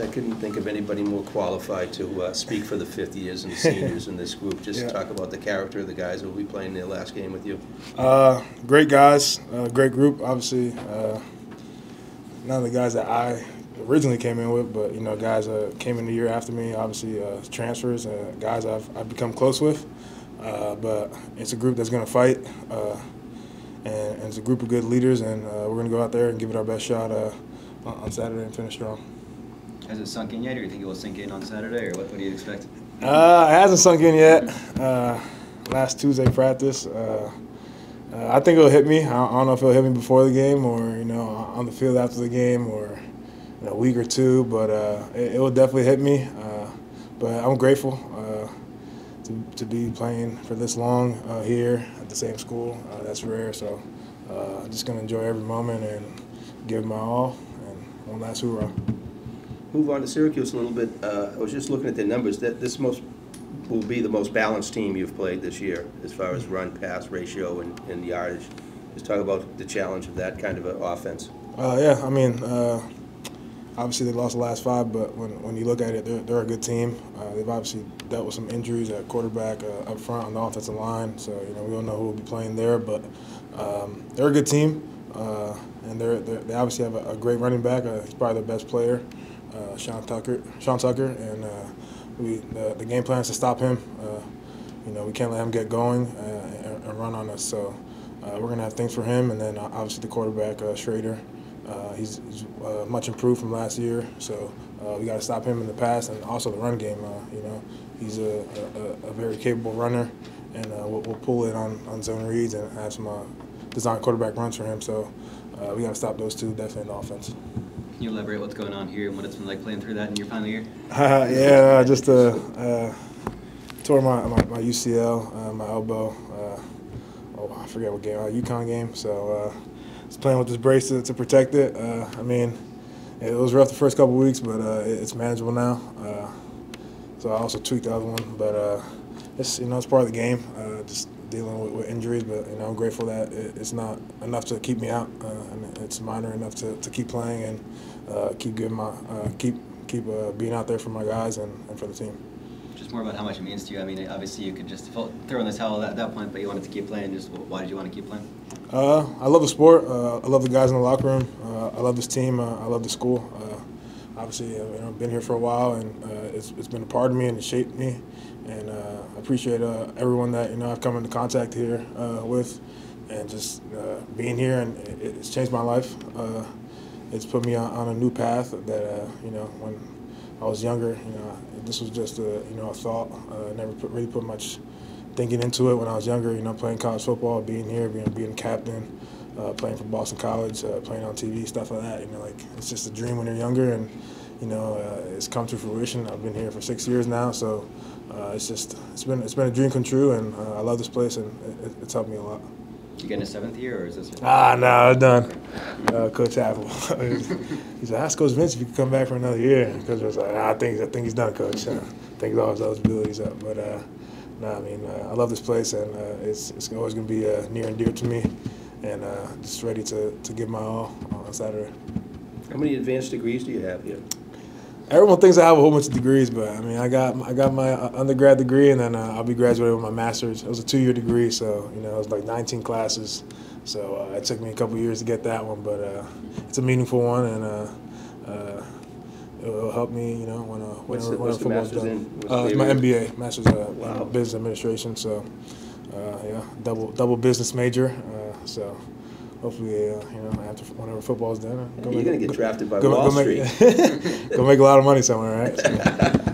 I couldn't think of anybody more qualified to uh, speak for the fifth years and seniors in this group. Just Yeah. talk about the character of the guys who will be playing their last game with you. Uh, great guys, uh, great group. Obviously, uh, none of the guys that I originally came in with, but you know, guys that came in the year after me. Obviously, uh, transfers, uh, guys I've, I've become close with. Uh, but it's a group that's going to fight, uh, and, and it's a group of good leaders, and uh, we're going to go out there and give it our best shot uh, on on Saturday and finish strong. Has it sunk in yet, or do you think it will sink in on Saturday, or what, what do you expect? Uh, it hasn't sunk in yet. Uh, last Tuesday practice, uh, uh, I think it'll hit me. I don't, know if it'll hit me before the game or you know on the field after the game or in a week or two, but uh, it, it will definitely hit me. Uh, but I'm grateful to, to be playing for this long here at the same school. That's rare, so I'm just gonna enjoy every moment and give my all. And one last hoorah. Move on to Syracuse a little bit. Uh, I was just looking at the numbers. That this most will be the most balanced team you've played this year as far as run pass ratio and, and yardage. Just talk about the challenge of that kind of an offense. Uh, yeah, I mean, uh, obviously they lost the last five, but when, when you look at it, they're, they're a good team. Uh, they've obviously dealt with some injuries at quarterback, uh, up front on the offensive line, so you know we don't know who will be playing there, but um, they're a good team, uh, and they're, they're, they obviously have a, a great running back. Uh, he's probably their best player, uh, Sean Tucker. Sean Tucker, and uh, we the, the game plan is to stop him. Uh, you know, we can't let him get going uh, and, and run on us. So uh, we're gonna have things for him, and then uh, obviously the quarterback Shrader. He's he's much improved from last year, so we got to stop him in the pass and also the run game. You know, he's a, a, a very capable runner, and we'll, we'll pull it on, on zone reads and have some design quarterback runs for him. So uh, we got to stop those two definitely in the offense. Can you elaborate what's going on here and what it's been like playing through that in your final year? Uh, yeah, uh, just uh, uh, tore my, my, my UCL, uh, my elbow. Uh, oh, I forget what game, uh, UConn game. So uh, just playing with this brace to, to protect it. Uh, I mean, it was rough the first couple weeks, but it, it's manageable now. So I also tweaked the other one, but it's you know it's part of the game. Just dealing with, with injuries, but you know I'm grateful that it, it's not enough to keep me out. It's minor enough to, to keep playing and uh, keep giving my uh, keep keep uh, being out there for my guys and, and for the team. Just more about how much it means to you. I mean, obviously you could just throw in the towel at that point, but you wanted to keep playing. Just why did you want to keep playing? Uh, I love the sport. Uh, I love the guys in the locker room. Uh, I love this team. Uh, I love the school. Uh, obviously, uh, you know, I've been here for a while, and uh, it's, it's been a part of me and it shaped me. And uh, I appreciate uh, everyone that you know I've come into contact here uh, with, and just uh, being here, and it, it's changed my life. Uh, it's put me on, on a new path that uh, you know when I was younger, you know, this was just a you know a thought. Uh, I never put, really put much thinking into it when I was younger. You know, playing college football, being here, being being captain, uh, playing for Boston College, uh, playing on TV, stuff like that. You know, like it's just a dream when you're younger, and you know it's come to fruition. I've been here for six years now, so it's just it's been it's been a dream come true, and I love this place, and it, it's helped me a lot. You getting a seventh year, or is this? Your- Ah, no, I'm done. Uh, Coach Apple. he said, ask Coach Vince if you could come back for another year. And Coach was like, nah, I think I think he's done, Coach. Uh, I think all his eligibility's up. But uh, no, I mean, uh, I love this place, and uh, it's it's always going to be uh, near and dear to me, and uh, just ready to, to give my all on Saturday. How many advanced degrees do you have here? Everyone thinks I have a whole bunch of degrees, but I mean, I got I got my uh, undergrad degree, and then uh, I'll be graduating with my master's. It was a two-year degree, so you know, it was like 19 classes. So uh, it took me a couple years to get that one, but uh, it's a meaningful one, and uh, uh, it'll, it'll help me, you know, when uh, What's whenever, the- what's football's done. in? Uh, it's my? MBA, master's uh, Wow. in business administration. So uh, yeah, double double business major. Uh, so. Hopefully, uh, you know, after whenever football's done, uh, You're make- gonna get drafted by go, Wall go make, go make a lot of money somewhere, right? So,